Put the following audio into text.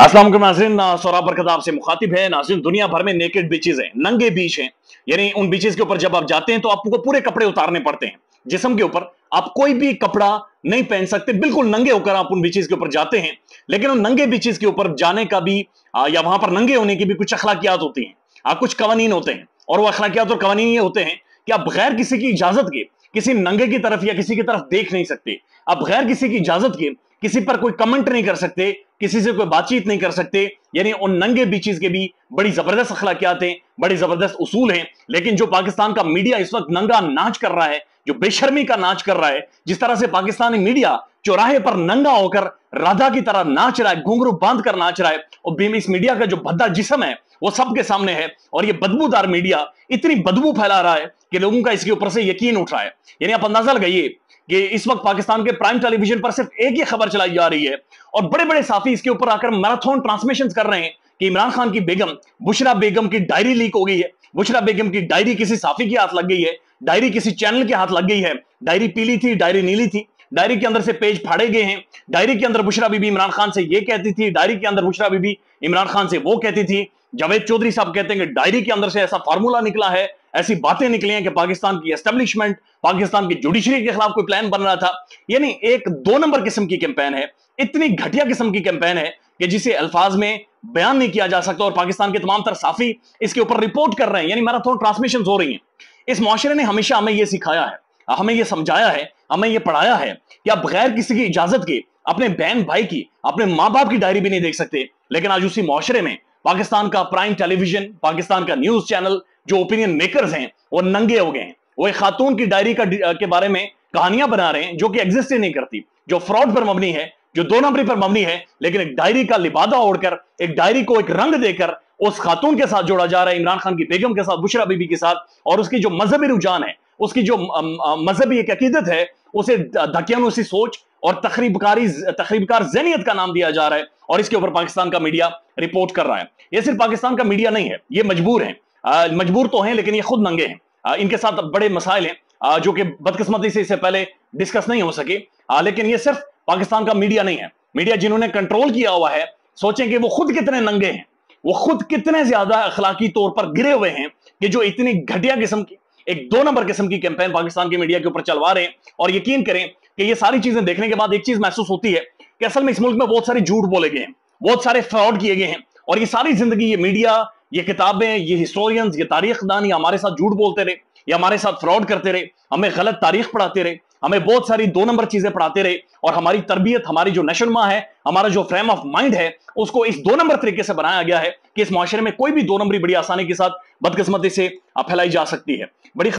वालेकुम नाज़रीन सौरभ बरकत आपसे मुखातिब है। नाज़रीन दुनिया भर में नेकेड बीचेज हैं नंगे बीच हैं। यानी उन बीचेज के ऊपर जब आप जाते हैं तो आपको पूरे कपड़े उतारने पड़ते हैं। जिसम के ऊपर आप कोई भी कपड़ा नहीं पहन सकते बिल्कुल नंगे होकर आप उन बीचेज के ऊपर जाते हैं। लेकिन उन नंगे बीचेज के ऊपर जाने का भी आ, या वहाँ पर नंगे होने की भी कुछ अखलाकियात होती हैं। आ, कुछ कवानीन होते हैं। और वो अखलाकियात और कवानीन ये होते हैं कि आप बगैर किसी की इजाज़त के किसी नंगे की तरफ़ या किसी की तरफ़ देख नहीं सकते। आप बगैर किसी की इजाज़त के किसी पर कोई कमेंट नहीं कर सकते किसी से कोई बातचीत नहीं कर सकते। यानी उन नंगे बीचेस के भी बड़ी ज़बरदस्त अखलाकियात हैं, बड़ी ज़बरदस्त उसूल हैं। लेकिन जो पाकिस्तान का मीडिया इस वक्त नंगा नाच कर रहा है, जो बेशर्मी का नाच कर रहा है, जिस तरह से पाकिस्तानी मीडिया चौराहे पर नंगा होकर राधा की तरह नाच रहा है, घुंघरू बाँध कर नाच रहा है, और इस मीडिया का जो भद्दा जिसम है, वो सबके सामने है, और ये बदबूदार मीडिया इतनी बदबू फैला रहा है कि लोगों का इसके ऊपर से यकीन उठ रहा है। यानी आप अंदाज़ा लगाइए कि इस वक्त पाकिस्तान के प्राइम टेलीविज़न पर सिर्फ़ एक ही खबर चलाई जा रही है और बड़े बड़े साफी इसके ऊपर आकर मैराथन ट्रांसमिशन कर रहे हैं कि इमरान खान की बेगम, बुशरा बेगम की डायरी लीक हो गई है। बुशरा बेगम की डायरी किसी साफी के हाथ लग गई है डायरी किसी चैनल के हाथ लग गई है। डायरी पीली थी डायरी नीली थी। डायरी के अंदर से पेज फाड़े गए हैं। डायरी के अंदर बुशरा बीबी इमरान खान से ये कहती थी डायरी के अंदर बुशरा बीबी इमरान खान से वो कहती थी। जावेद चौधरी साहब कहते हैं कि डायरी के अंदर से ऐसा फार्मूला निकला है ऐसी बातें निकली हैं कि पाकिस्तान की एस्टेब्लिशमेंट पाकिस्तान की जुडिशरी के खिलाफ कोई प्लान बन रहा था। यानी एक दो नंबर किस्म की कैंपेन है, इतनी घटिया किस्म की कैंपेन है कि जिसे अल्फाज में बयान नहीं किया जा सकता और पाकिस्तान के तमाम तर साफी इसके ऊपर रिपोर्ट कर रहे हैं। यानी मैराथन ट्रांसमिशन हो रही है। इस माशरे ने हमेशा हमें यह सिखाया है, हमें यह समझाया है, हमें यह पढ़ाया है कि आप बगैर किसी की इजाज़त के अपने बहन भाई की, अपने माँ बाप की डायरी भी नहीं देख सकते। लेकिन आज उसी माशरे में पाकिस्तान का प्राइम टेलीविज़न पाकिस्तान का न्यूज़ चैनल जो ओपिनियन मेकर्स हैं, वो नंगे हो गए हैं। वो एक खातून की डायरी का के बारे में कहानियाँ बना रहे हैं जो कि एग्जिस्ट ही नहीं करती। जो फ्रॉड पर मबनी है, जो दो नंबरी पर मबनी है, लेकिन एक डायरी का लिबादा ओढ़कर, एक डायरी को एक रंग देकर, उस खातून के साथ जोड़ा जा रहा है, इमरान खान की बेगम के साथ, बुशरा बीबी के साथ, और उसकी जो मजहबी रुझान है, उसकी जो मजहबी एक अकीदत है, उसे धकियानुसी सोच और तकरीबकारी तकरीबकार जैनियत का नाम दिया जा रहा है, और इसके ऊपर पाकिस्तान का मीडिया रिपोर्ट कर रहा है। ये सिर्फ़ पाकिस्तान का मीडिया नहीं है, ये मजबूर है। मजबूर तो हैं, लेकिन ये खुद नंगे हैं। इनके साथ बड़े मसाइल हैं जो कि बदकिस्मती से इससे पहले डिस्कस नहीं हो सके। लेकिन ये सिर्फ़ पाकिस्तान का मीडिया नहीं है। मीडिया जिन्होंने कंट्रोल किया हुआ है, सोचें कि वो खुद कितने नंगे हैं, वो खुद कितने ज़्यादा अखलाकी तौर पर गिरे हुए हैं कि जो इतनी घटिया किस्म की, एक दो नंबर किस्म की कैंपेन पाकिस्तान की मीडिया के ऊपर चलवा रहे हैं। और यकीन करें कि ये सारी चीज़ें देखने के बाद एक चीज़ महसूस होती है कि असल में इस मुल्क में बहुत सारे झूठ बोले गए हैं, बहुत सारे फ्रॉड किए गए हैं। और ये सारी ज़िंदगी ये मीडिया ये किताबें, ये हिस्टोरियंस ये तारीख दान ये हमारे साथ झूठ बोलते रहे, ये हमारे साथ फ्रॉड करते रहे, हमें गलत तारीख पढ़ाते रहे, हमें बहुत सारी दो नंबर चीज़ें पढ़ाते रहे और हमारी तरबियत, हमारी जो नशनमा है, हमारा जो फ्रेम ऑफ़ माइंड है, उसको इस दो नंबर तरीके से बनाया गया है कि इस माशरे में कोई भी दो नंबरी बड़ी आसानी के साथ बदकिस्मती से फैलाई जा सकती है। बड़ी